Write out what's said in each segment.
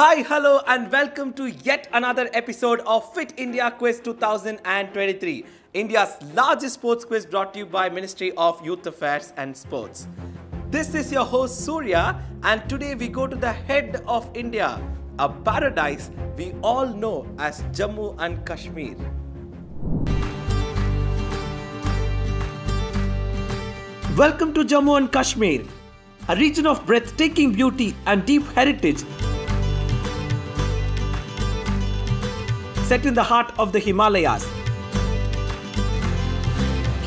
Hi, hello, and welcome to yet another episode of Fit India Quiz 2023, India's largest sports quiz brought to you by Ministry of Youth Affairs and Sports. This is your host Surya, and today we go to the head of India, a paradise we all know as Jammu and Kashmir. Welcome to Jammu and Kashmir, a region of breathtaking beauty and deep heritage set in the heart of the Himalayas.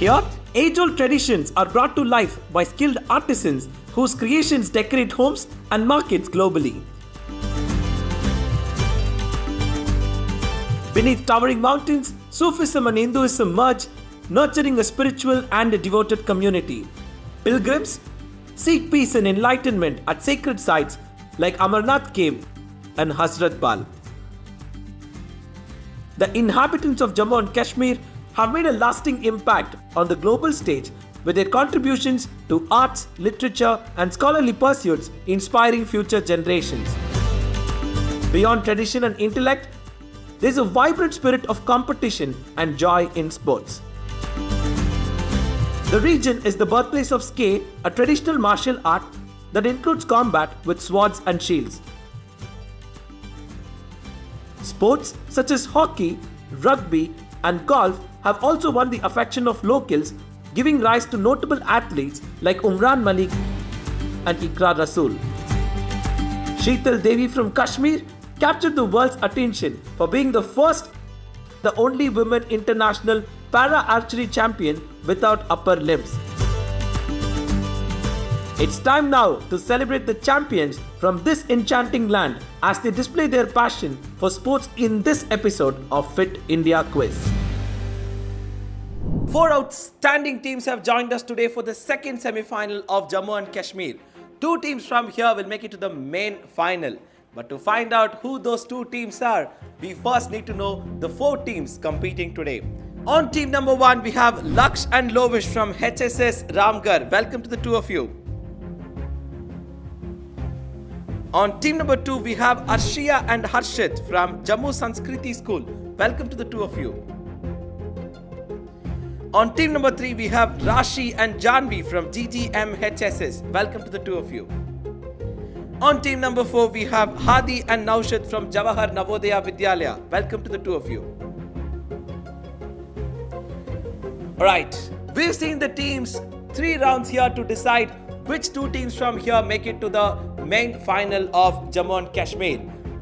Here, age old traditions are brought to life by skilled artisans whose creations decorate homes and markets globally. Beneath towering mountains, Sufism and Hinduism merge, nurturing a spiritual and a devoted community. Pilgrims seek peace and enlightenment at sacred sites like Amarnath Cave and Hazrat Bal. The inhabitants of Jammu and Kashmir have made a lasting impact on the global stage with their contributions to arts, literature, and scholarly pursuits inspiring future generations. Beyond tradition and intellect, there is a vibrant spirit of competition and joy in sports. The region is the birthplace of Sqay, a traditional martial art that includes combat with swords and shields. Sports such as hockey, rugby, and golf have also won the affection of locals, giving rise to notable athletes like Umran Malik and Iqra Rasool. Sheetal Devi from Kashmir captured the world's attention for being the first, the only women international para archery champion without upper limbs. It's time now to celebrate the champions from this enchanting land as they display their passion for sports in this episode of Fit India Quiz. Four outstanding teams have joined us today for the second semi-final of Jammu and Kashmir. Two teams from here will make it to the main final. But to find out who those two teams are, we first need to know the four teams competing today. On team number one, we have Laksh and Lovish from HSS Ramgarh. Welcome to the two of you. On team number two, we have Arshia and Harshit from Jammu Sanskriti School. Welcome to the two of you. On team number three, we have Rashi and Janvi from GGM HSS. Welcome to the two of you. On team number four, we have Hadi and Naushad from Jawahar Navodaya Vidyalaya. Welcome to the two of you. Alright, we've seen the teams three rounds here to decide which two teams from here make it to the main final of Jammu and Kashmir.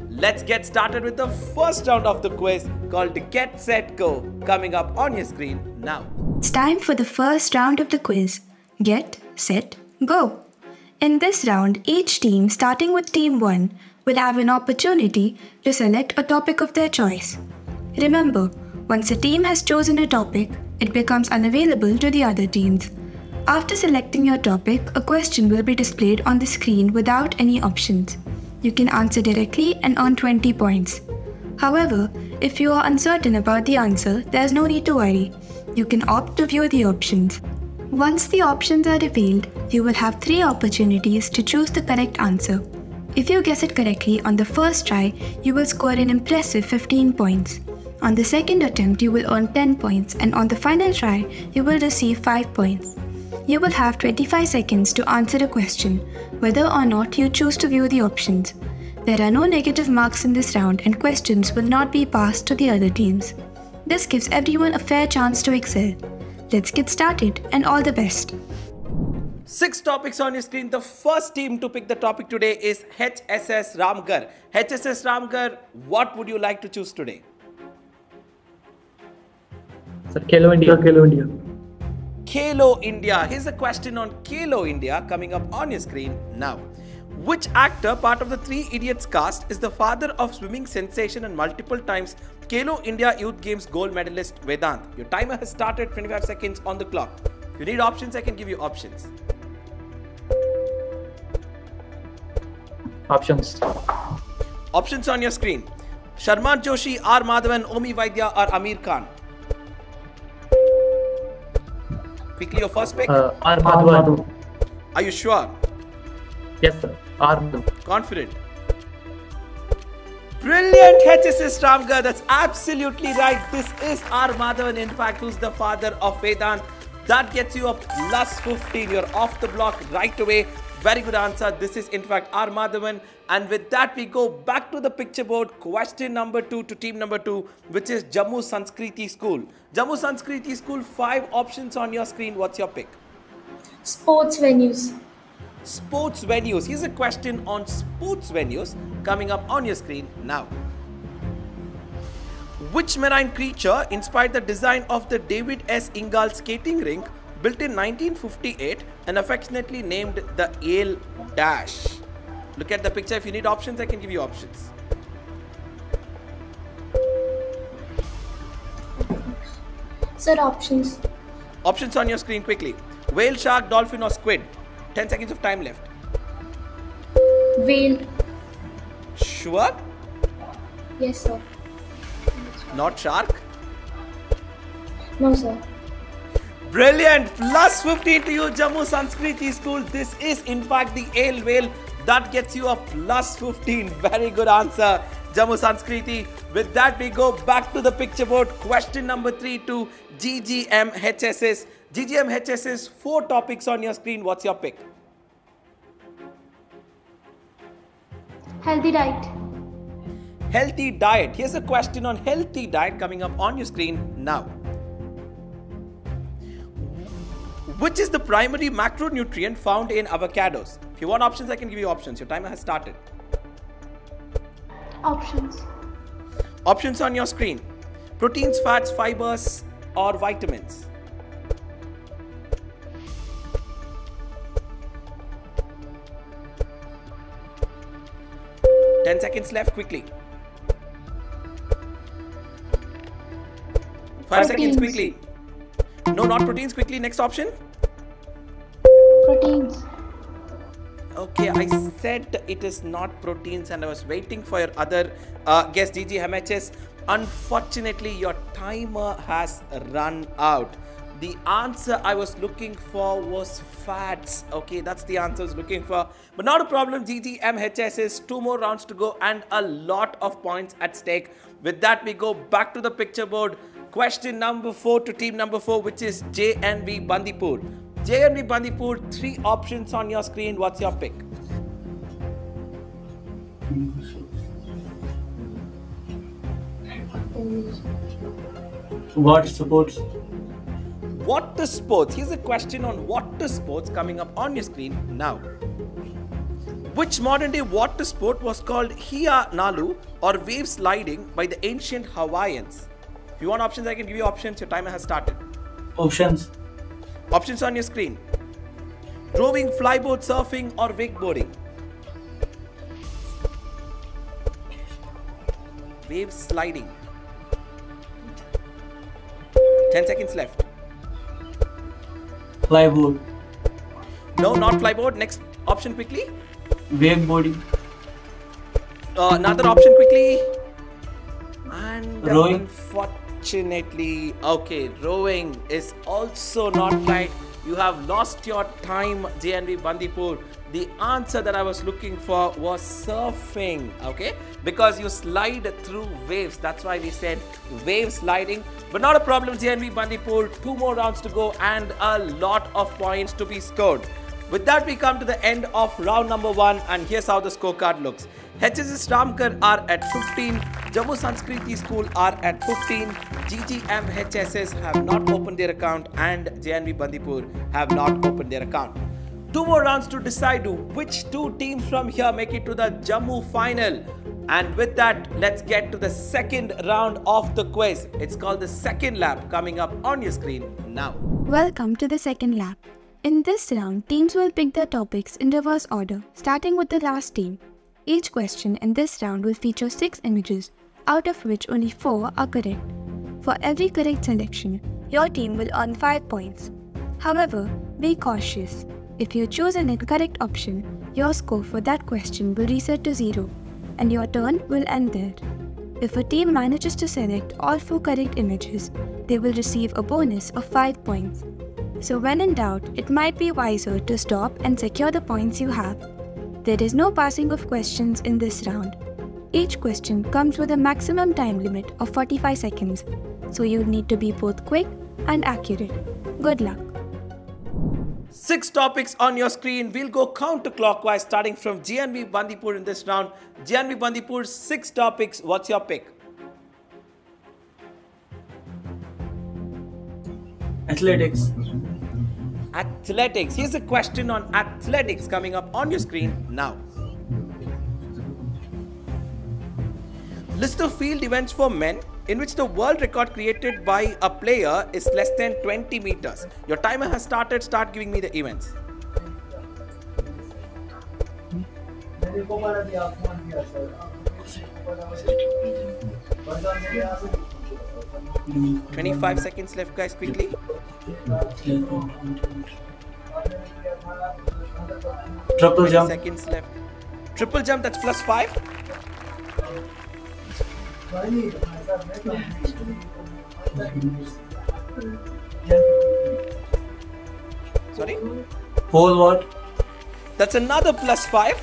Let's get started with the first round of the quiz called Get Set Go coming up on your screen now. It's time for the first round of the quiz. Get, set, go. In this round, each team, starting with Team 1, will have an opportunity to select a topic of their choice. Remember, once a team has chosen a topic, it becomes unavailable to the other teams. After selecting your topic, a question will be displayed on the screen without any options. You can answer directly and earn 20 points. However, if you are uncertain about the answer, there's no need to worry. You can opt to view the options. Once the options are revealed, you will have three opportunities to choose the correct answer. If you guess it correctly on the first try, you will score an impressive 15 points. On the second attempt, you will earn 10 points, and on the final try, you will receive 5 points. You will have 25 seconds to answer a question, whether or not you choose to view the options. There are no negative marks in this round, and questions will not be passed to the other teams. This gives everyone a fair chance to excel. Let's get started, and all the best. Six topics on your screen. The first team to pick the topic today is HSS Ramgarh. HSS Ramgarh, what would you like to choose today? Sir, Khelo India. Khelo India. Khelo India. Here's a question on Khelo India coming up on your screen now. Which actor, part of the Three Idiots cast, is the father of swimming sensation and multiple times Khelo India Youth Games gold medalist Vedant? Your timer has started 25 seconds on the clock. If you need options, I can give you options. Options. Options on your screen. Sharman Joshi, R. Madhavan, Omi Vaidya, or Aamir Khan? Quickly, your first pick. Uh, R. R. Madhu. Are you sure? Yes, sir. R. Madhavan. Confident? Brilliant, HSS Ramgarh. That's absolutely right. This is R. Madhavan, in fact, who's the father of Vedant. That gets you a plus 15. You're off the block right away. Very good answer. This is, in fact, R. Madhavan. And with that, we go back to the picture board. Question number two to team number two, which is Jammu Sanskriti School. Jammu Sanskriti School, five options on your screen. What's your pick? Sports venues. sports venues. Here's a question on sports venues coming up on your screen now. Which marine creature inspired the design of the David S. Ingalls skating rink built in 1958 and affectionately named the Yale Dash? Look at the picture. If you need options, I can give you options. Sir, options. Options on your screen quickly. Whale, shark, dolphin, or squid. 10 seconds of time left. Whale. Sure? Yes, sir. Not shark? No, sir. Brilliant! Plus 15 to you, Jammu Sanskriti School. This is, in fact, the Yale Whale. That gets you a plus 15. Very good answer, Jammu Sanskriti. With that, we go back to the picture board. Question number three to GGM HSS. GGM HSS, four topics on your screen. What's your pick? Healthy diet. Healthy diet. Here's a question on healthy diet coming up on your screen now. Which is the primary macronutrient found in avocados? If you want options, I can give you options. Your timer has started. Options. Options on your screen proteins, fats, fibers, or vitamins. Ten seconds left, quickly. Five seconds, quickly. No, not proteins, quickly. Next option. Okay, I said it is not proteins, and I was waiting for your other uh, guest, GGM HSS. Unfortunately, your timer has run out. The answer I was looking for was fats. Okay, that's the answer I was looking for. But not a problem, GGM HSS is two more rounds to go and a lot of points at stake. With that, we go back to the picture board. Question number four to team number four, which is JNV Bandipur. JNV Bandipur, three options on your screen. What's your pick? What sports? Water sports. Here's a question on water sports coming up on your screen now. Which modern day water sport was called He'e Nalu or wave sliding by the ancient Hawaiians? If you want options, I can give you options. Your timer has started. Options. Options on your screen rowing, flyboard, surfing, or wakeboarding. Wave sliding. 10 seconds left. Flyboard. No, not flyboard. Next option quickly. Wakeboarding. Uh, another option quickly. And Rowing. Unfortunately, okay, rowing is also not right. You have lost your time, JNV Bandipur. The answer that I was looking for was surfing, okay? Because you slide through waves. That's why we said wave sliding. But not a problem, JNV Bandipur. Two more rounds to go and a lot of points to be scored. With that, we come to the end of round number one, and here's how the scorecard looks. HSS Ramgarh are at 15, Jammu Sanskriti School are at 15, GGM HSS have not opened their account, and JNV Bandipur have not opened their account. Two more rounds to decide which two teams from here make it to the Jammu final. And with that, let's get to the second round of the quiz. It's called the second lap coming up on your screen now. Welcome to the second lap. In this round, teams will pick their topics in reverse order, starting with the last team. Each question in this round will feature six images, out of which only four are correct. For every correct selection, your team will earn 5 points. However, be cautious. If you choose an incorrect option, your score for that question will reset to 0, and your turn will end there. If a team manages to select all four correct images, they will receive a bonus of 5 points. So, when in doubt, it might be wiser to stop and secure the points you have. There is no passing of questions in this round. Each question comes with a maximum time limit of 45 seconds, so you need to be both quick and accurate. Good luck. Six topics on your screen. We'll go counterclockwise starting from JNV Bandipur in this round. JNV Bandipur, six topics. What's your pick? Athletics. Athletics. Here's a question on athletics coming up on your screen now. List of field events for men in which the world record created by a player is less than 20 meters. Your timer has started. Start giving me the events. Twenty-five seconds left, guys. Quickly. Triple jump. seconds left. Triple jump. That's plus five. Sorry. Pole vault. That's another plus five.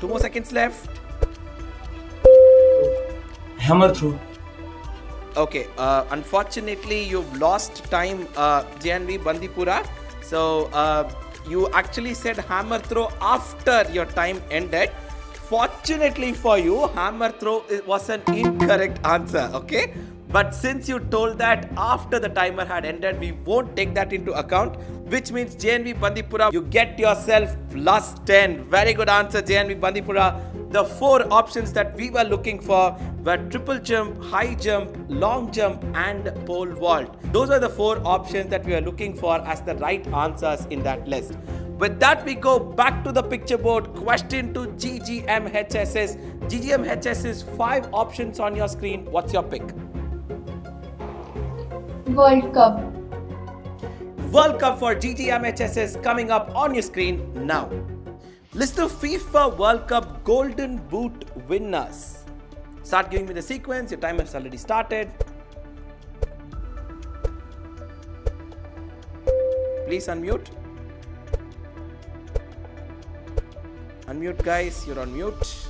Two more seconds left. Hammer throw. Okay, uh, unfortunately, you've lost time, uh, JNV Bandipura. So, uh, you actually said hammer throw after your time ended. Fortunately for you, hammer throw was an incorrect answer, okay? But since you told that after the timer had ended, we won't take that into account, which means JNV Bandipura, you get yourself plus 10. Very good answer, JNV Bandipura. The four options that we were looking for were triple jump, high jump, long jump, and pole vault. Those are the four options that we are looking for as the right answers in that list. With that, we go back to the picture board. Question to GGMHSS. GGMHSS, five options on your screen. What's your pick? World Cup. World Cup for GGMHSS coming up on your screen now. List of FIFA World Cup Golden Boot winners. Start giving me the sequence. Your time has already started. Please unmute. Unmute, guys. You're on mute.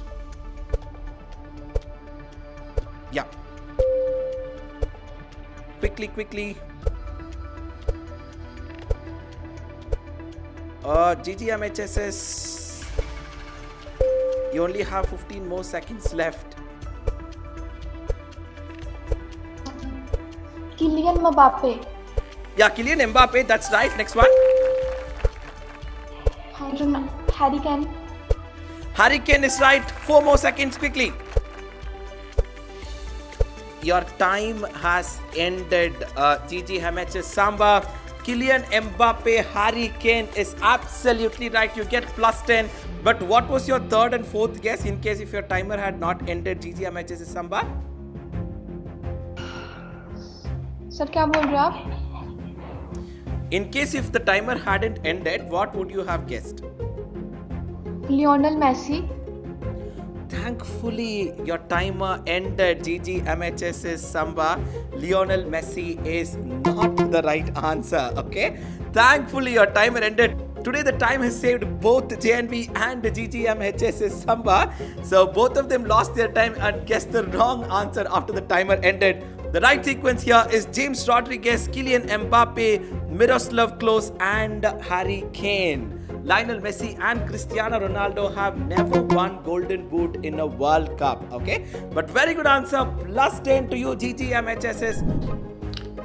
Yeah. Quickly, quickly. Uh, GGMHSS. You only have 15 more seconds left. Kylian Mbappe. Yeah, Kylian Mbappe, that's right. Next one. Harry Kane. Harry Kane is right. Four more seconds quickly. Your time has ended. Uh, GGM HSS Samba. Kylian Mbappe, Harry Kane is absolutely right. You get plus 10. But what was your third and fourth guess in case if your timer had not ended? GG MHS Samba. Sir क्या बोल रहे हो आप In case if the timer hadn't ended, what would you have guessed? Lionel Messi Thankfully, your timer ended. GG MHS's Samba. Lionel Messi is not the right answer. Okay. Thankfully, your timer ended. Today, the time has saved both JNV and GGMHS's Samba. So, both of them lost their time and guessed the wrong answer after the timer ended. The right sequence here is James Rodriguez, Kylian Mbappe, Miroslav Klose, and Harry Kane. Lionel Messi and Cristiano Ronaldo have never won Golden Boot in a World Cup. Okay, but very good answer. Plus 10 to you, GGMHSS.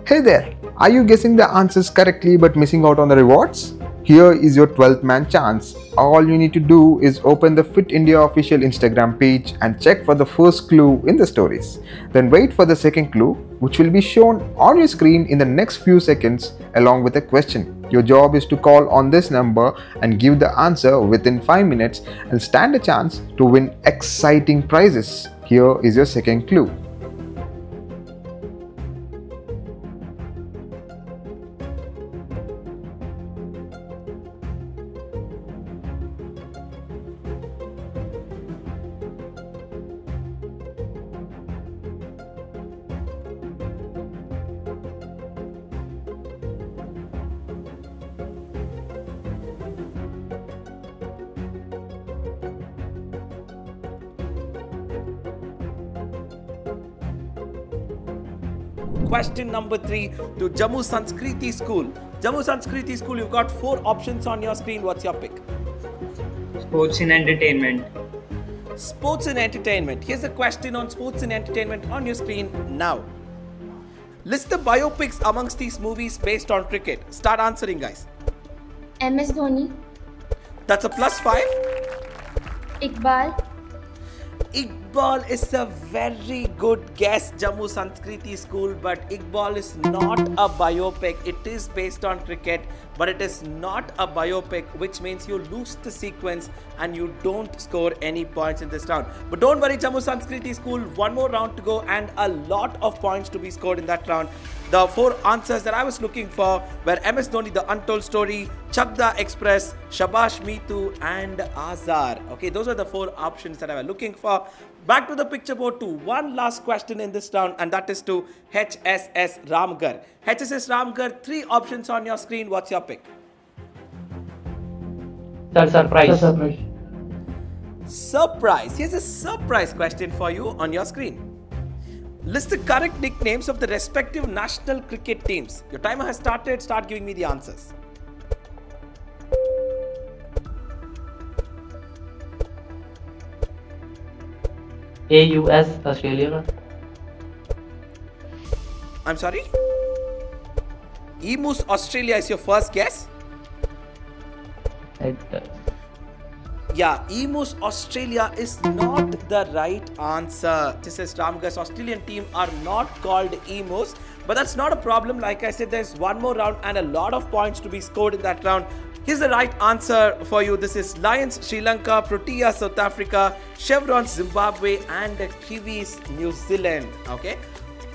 Hey there! Are you guessing the answers correctly but missing out on the rewards? Here is your 12th man chance. All you need to do is open the Fit India official Instagram page and check for the first clue in the stories. Then wait for the second clue, which will be shown on your screen in the next few seconds along with a question. Your job is to call on this number and give the answer within 5 minutes and stand a chance to win exciting prizes. Here is your second clue. Number three to Jammu Sanskriti School. Jammu Sanskriti School, you've got four options on your screen. What's your pick? Sports and entertainment. Sports and entertainment. Here's a question on sports and entertainment on your screen now. List the biopics amongst these movies based on cricket. Start answering, guys. MS Dhoni, That's a plus five. Iqbal, Iqbal is a very good guess, Jammu Sanskriti School, but Iqbal is not a biopic. It is based on cricket, but it is not a biopic, which means you lose the sequence and you don't score any points in this round. But don't worry, Jammu Sanskriti School, one more round to go and a lot of points to be scored in that round. The four answers that I was looking for were MS Dhoni, The Untold Story, Chakda Express, Shabaash Mithu, and Azhar. Okay, those are the four options that I was looking for. Back to the picture board to one last question in this round, and that is to HSS Ramgarh. HSS Ramgarh, three options on your screen. What's your pick? Sir, surprise. Surprise. Here's a surprise question for you on your screen. List the correct nicknames of the respective national cricket teams. Your timer has started. Start giving me the answers. AUS Australia. I'm sorry? Emus Australia is your first guess? Yeah, Emus Australia is not the right answer. This is Ramgarh's Australian team are not called Emus, but that's not a problem. Like I said, there's one more round and a lot of points to be scored in that round. Here's the right answer for you. This is Lions Sri Lanka, Protea South Africa, Chevrons Zimbabwe, and Kiwis New Zealand. Okay.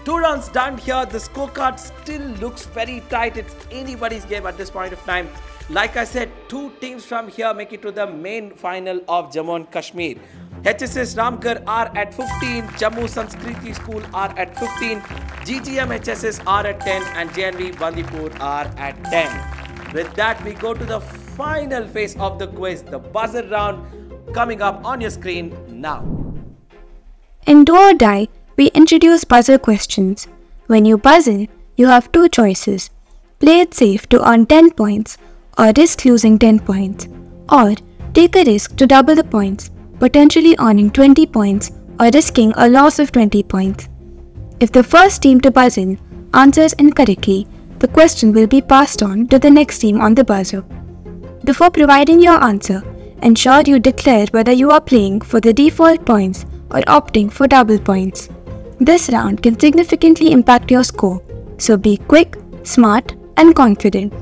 Two rounds done here. The scorecard still looks very tight. It's anybody's game at this point of time. Like I said, two teams from here make it to the main final of Jammu and Kashmir. HSS Ramgarh are at 15, Jammu Sanskriti School are at 15, GGM HSS are at 10, and JNV Bandipur are at 10. With that, we go to the final phase of the quiz, the buzzer round, coming up on your screen now. In Do or Die, we introduce buzzer questions. When you buzz in, you have two choices play it safe to earn 10 points, or risk losing 10 points, or take a risk to double the points, potentially earning 20 points or risking a loss of 20 points. If the first team to buzz in answers incorrectly, the question will be passed on to the next team on the buzzer. Before providing your answer, ensure you declare whether you are playing for the default points or opting for double points. This round can significantly impact your score, so be quick, smart, and confident.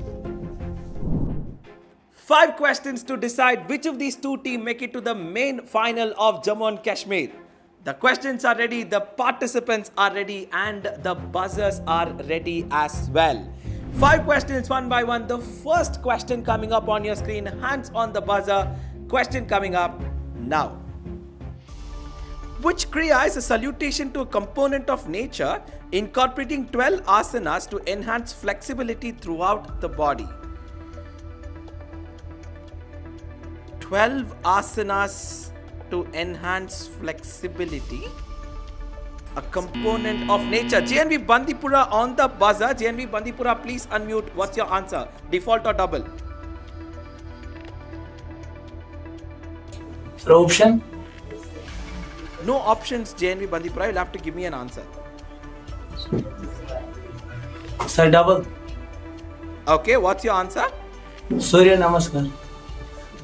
Five questions to decide which of these two teams make it to the main final of Jammu and Kashmir. The questions are ready, the participants are ready, and the buzzers are ready as well. Five questions one by one. The first question coming up on your screen, hands on the buzzer. Question coming up now. Which Kriya is a salutation to a component of nature, incorporating 12 asanas to enhance flexibility throughout the body? 12 asanas to enhance flexibility. A component of nature. JNV Bandipura on the buzzer. JNV Bandipura, please unmute. What's your answer? Default or double? Sir, option? No options, JNV Bandipura. You'll have to give me an answer. Sir, double. Okay, what's your answer? Surya Namaskar.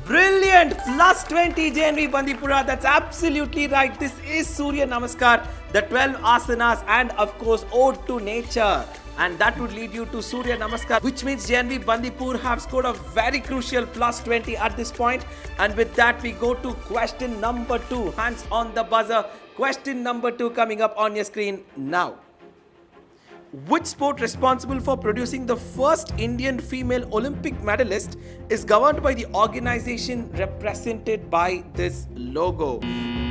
Brilliant! Plus 20 JNV Bandipura. That's absolutely right. This is Surya Namaskar, the 12 asanas, and of course, Ode to Nature. And that would lead you to Surya Namaskar, which means JNV Bandipur have scored a very crucial plus 20 at this point. And with that, we go to question number two. Hands on the buzzer. Question number two coming up on your screen now. Which sport responsible for producing the first Indian female Olympic medalist is governed by the organization represented by this logo?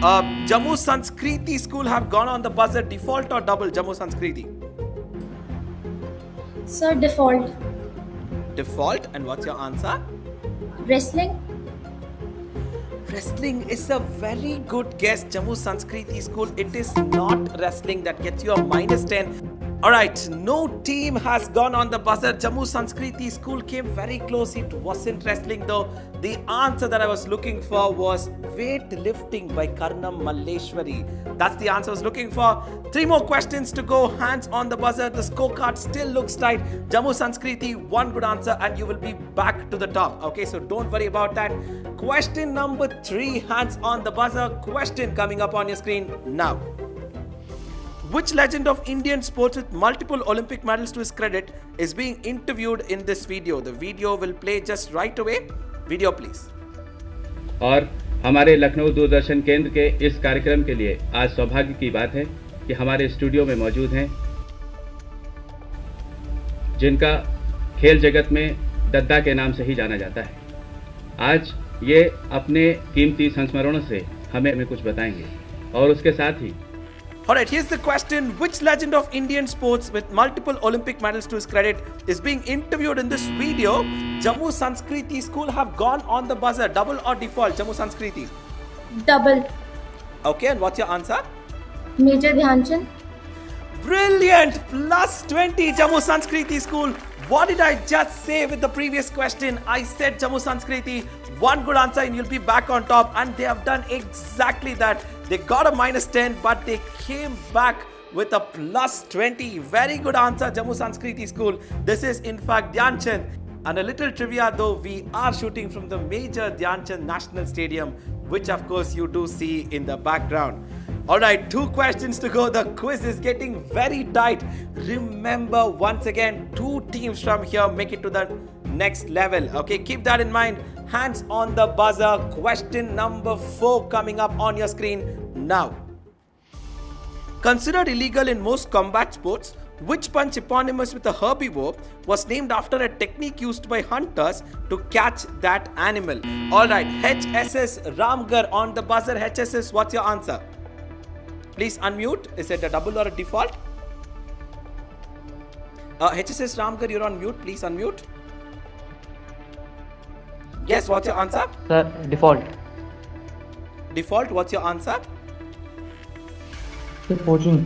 Uh, Jammu Sanskriti School have gone on the buzzer default or double Jammu Sanskriti? Sir, default. Default and what's your answer? Wrestling, Wrestling is a very good guess, Jammu Sanskriti School. It is not wrestling that gets you a minus 10. Alright, no team has gone on the buzzer. Jammu Sanskriti School came very close. It wasn't wrestling though. The answer that I was looking for was weightlifting by Karnam Malleshwari. That's the answer I was looking for. Three more questions to go. Hands on the buzzer. The scorecard still looks tight. Jammu Sanskriti, one good answer, and you will be back to the top. Okay, so don't worry about that. Question number three, hands on the buzzer. Question coming up on your screen now. Which legend of Indian sports with multiple Olympic medals to his credit is being interviewed in this video? The video will play just right away. Video please. और हमारे लखनऊ दूरदर्शन केंद्र के इस कार्यक्रम के लिए आज सौभाग्य की बात है कि हमारे स्टूडियो में मौजूद हैं जिनका खेल जगत में दद्दा के नाम से ही जाना जाता है आज ये अपने कीमती संस्मरणों से हमें हमें कुछ बताएँगे और उसके साथ ही Alright, here's the question. Which legend of Indian sports with multiple Olympic medals to his credit is being interviewed in this video? Jammu Sanskriti School have gone on the buzzer. Double or default? Jammu Sanskriti. Double. Okay, and what's your answer? Major Dhyanchand. Brilliant! Plus 20 Jammu Sanskriti School. What did I just say with the previous question? I said Jammu Sanskriti. One good answer and you'll be back on top. And they have done exactly that. They got a minus 10, but they came back with a plus 20. Very good answer, Jammu Sanskriti School. This is in fact Dhyanchand. And a little trivia though, we are shooting from the major Dhyanchand National Stadium, which of course you do see in the background. Alright, two questions to go. The quiz is getting very tight. Remember, once again, two teams from here make it to the next level. Okay, keep that in mind. Hands on the buzzer. Question number four coming up on your screen now. Considered illegal in most combat sports, which punch eponymous with a herbivore was named after a technique used by hunters to catch that animal? Alright, HSS Ramgarh on the buzzer. HSS, what's your answer? Please unmute. Is it a double or a default? Uh, HSS Ramgarh, you're on mute. Please unmute. Yes, what's your answer? Sir, default. Default, what's your answer? Sir, poaching.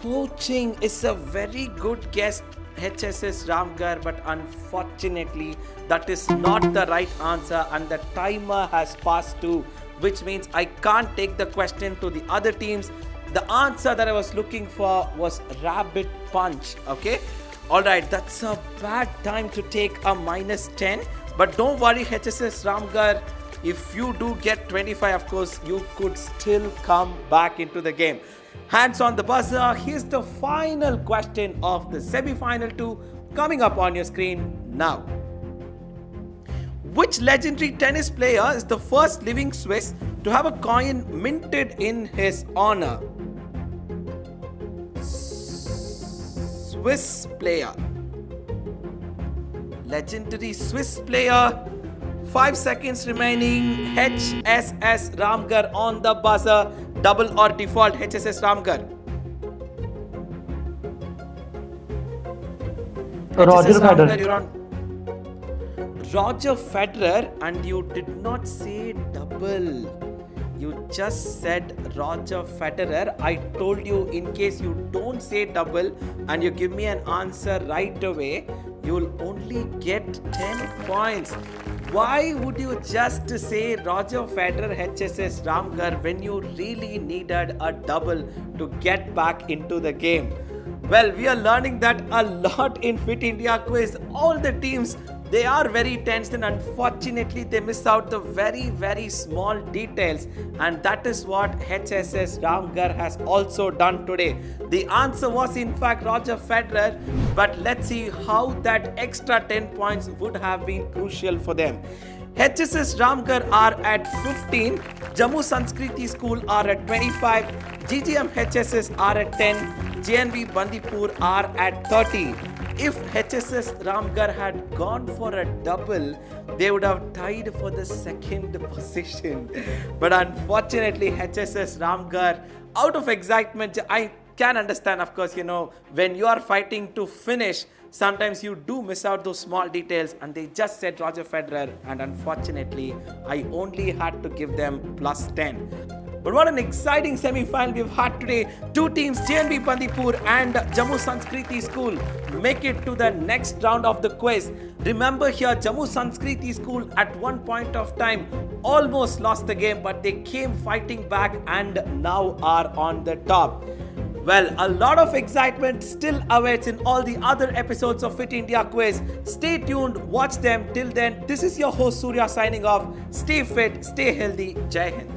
Poaching is a very good guess, HSS Ramgarh, but unfortunately, that is not the right answer, and the timer has passed too, which means I can't take the question to the other teams. The answer that I was looking for was rabbit punch. Okay, all right, that's a bad time to take a minus 10, but don't worry, HSS Ramgarh. If you do get 25, of course, you could still come back into the game. Hands on the buzzer. Here's the final question of the semi final two coming up on your screen now. Which legendary tennis player is the first living Swiss to have a coin minted in his honor? Swiss player. Legendary Swiss player. Five seconds remaining. HSS Ramgarh on the buzzer. Double or default HSS Ramgarh. Roger Federer. Roger Federer, and you did not say double. You just said Roger Federer. I told you in case you don't say double and you give me an answer right away, you'll only get 10 points. Why would you just say Roger Federer HSS Ramgarh when you really needed a double to get back into the game? Well, we are learning that a lot in Fit India quiz. All the teams they are very tense and unfortunately they miss out the very very small details and that is what HSS Ramgarh has also done today. The answer was in fact Roger Federer but let's see how that extra 10 points would have been crucial for them. HSS Ramgarh are at 15, Jammu Sanskriti School are at 25, GGM HSS are at 10, JNV Bandipur are at 30. If HSS Ramgarh had gone for a double, they would have tied for the second position. But unfortunately, HSS Ramgarh, out of excitement, I can understand, of course, you know, when you are fighting to finish, sometimes you do miss out those small details, and they just said Roger Federer, and unfortunately, I only had to give them plus 10. But what an exciting semi-final we've had today. Two teams, JNV Bandipur and Jammu Sanskriti School, make it to the next round of the quiz. Remember here, Jammu Sanskriti School at one point of time almost lost the game, but they came fighting back and now are on the top. Well, a lot of excitement still awaits in all the other episodes of Fit India Quiz. Stay tuned, watch them. Till then, this is your host Surya signing off. Stay fit, stay healthy. Jai Hind.